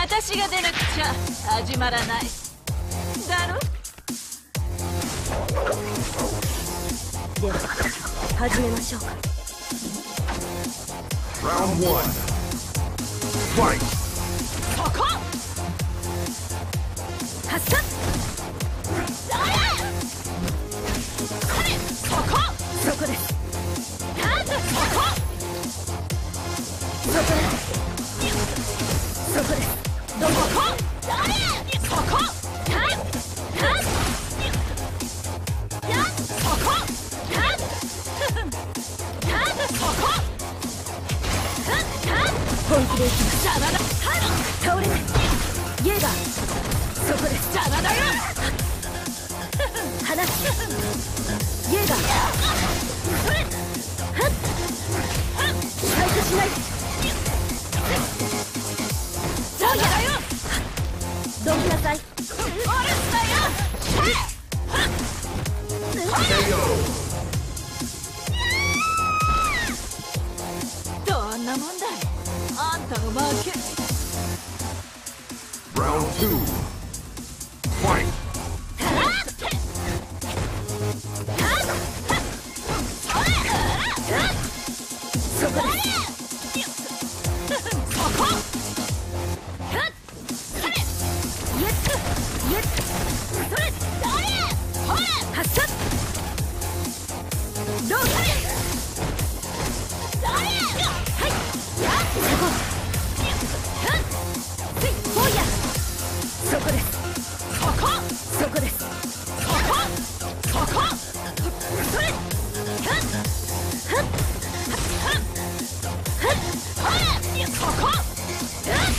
私が出なくちゃ始まらない。だろ？では始めましょうか。Round one. Fight. んだあんたの負け。Round 2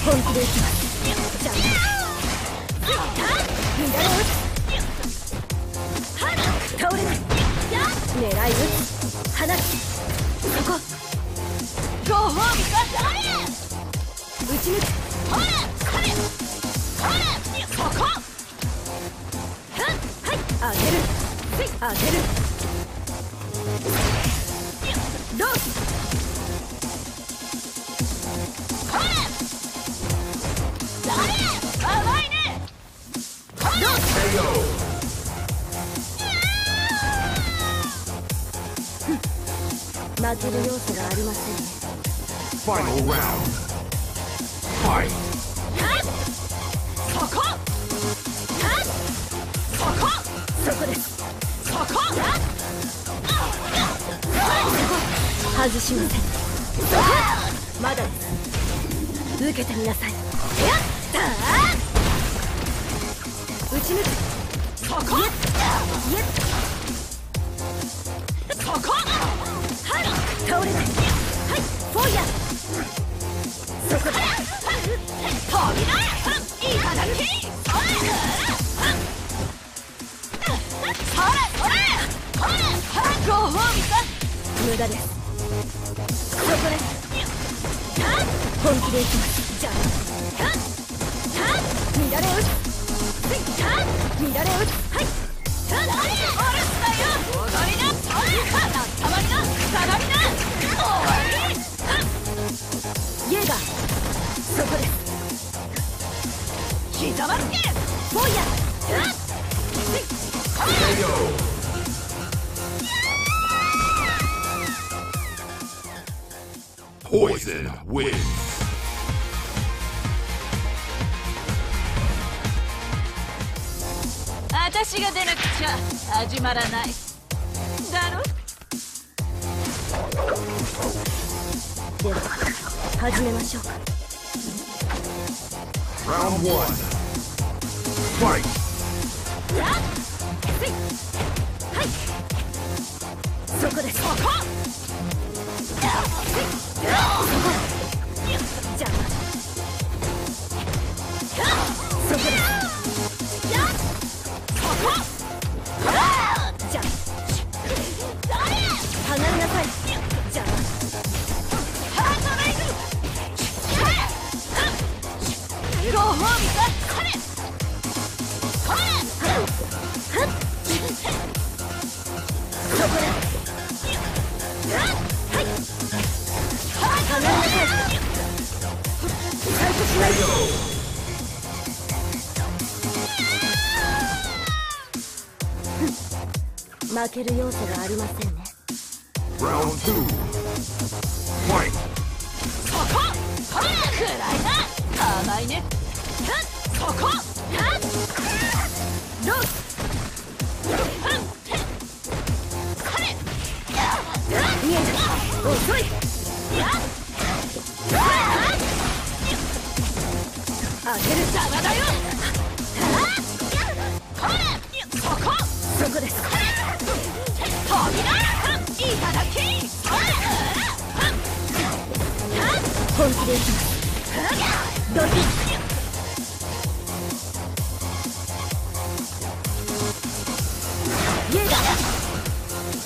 本気でいきますじゃあ乱れ撃つ。倒れない狙い撃つ。放つそこ。ご褒美か撃ち抜くそこはい。当てる。当てる。ロース負ける要素がありません。ね Final round. Fight. そこ！そこそこです。そこ！外しませんまだです受けてみなさい無駄です。そこで。本気でいきます。じゃあ。乱れ打つ乱れ打つはい。Poison wins. 私が出なくちゃ始まらない。だろ？では始めましょう。か Round one. Fight. そこです。ここそこで負ける要素がありませんね。Round two. Fight. そこほらくらいな。甘いね。ふっそこはっローふん。てこれやっ見えた遅いやっ当てる邪魔だよこれそこそこです本気でいきますドキイエガ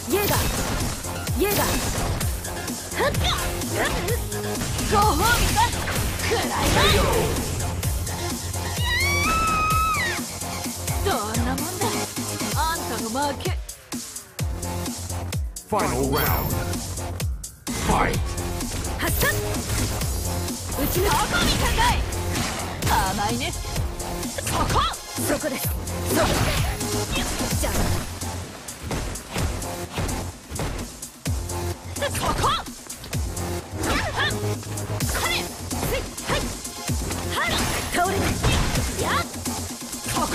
イエガイエガご褒美だくらいなどんなもんだ。あんたの負け。Final round. Fight. 発射打ち抜どこ見たんだい甘いねそこ。そこ。ですそうじゃあこ。こ。れせいはい倒れないやっそこ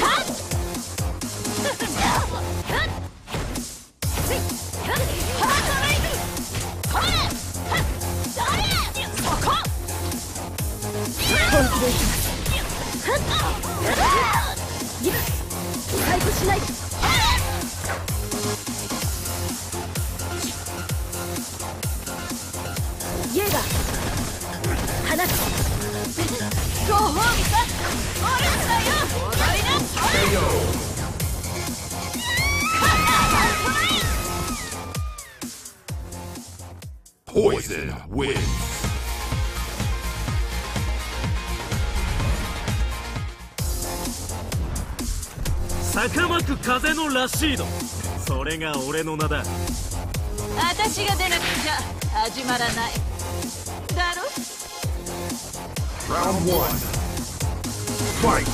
Poison wins. 坂巻く風のラシード。それが俺の名だ。私が出なくちゃ始まらない。だろ？Round one. Fight.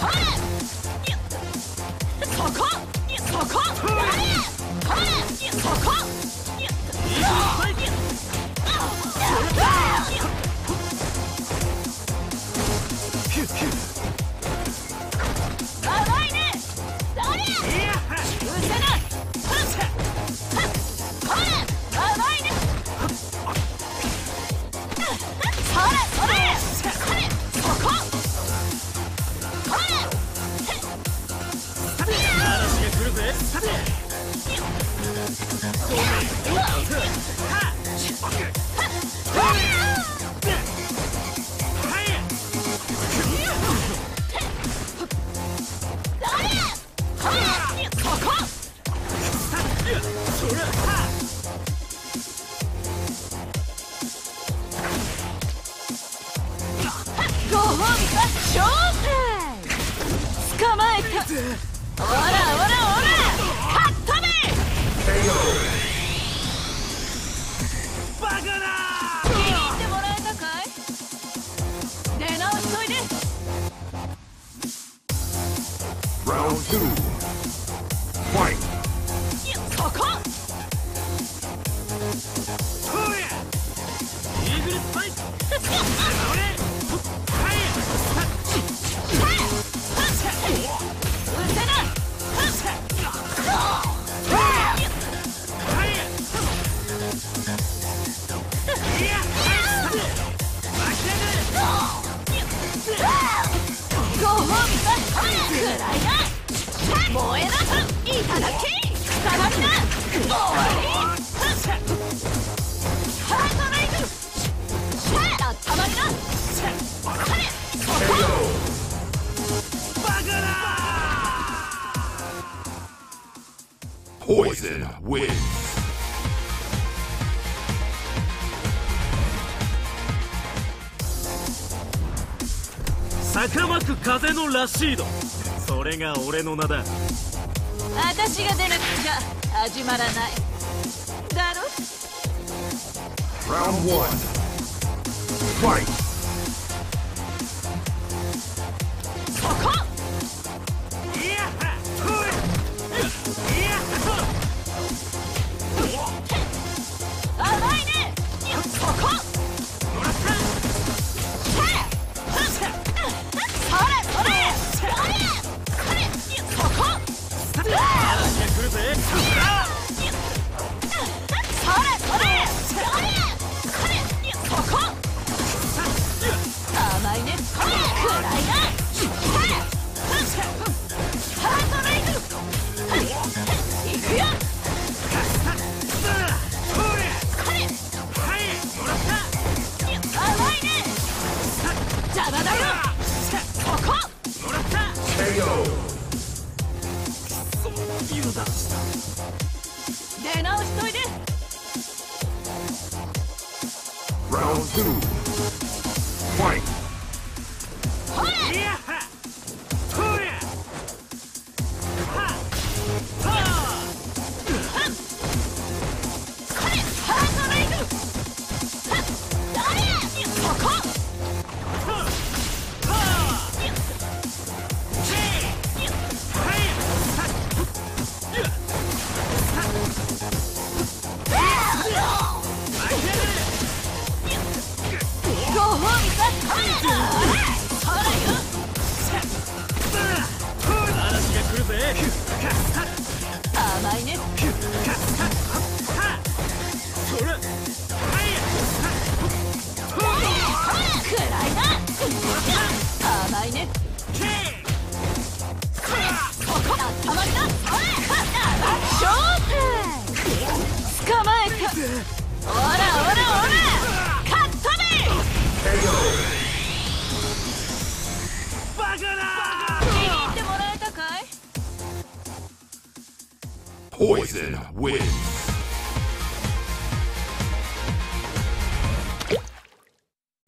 こ！よっそこ！ほれほれよっそこっ Poison wins. 坂巻く風のラシードそれが俺の名だ私が出なくちゃ始まらないだろ？Round one. Fight.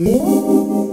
嗯。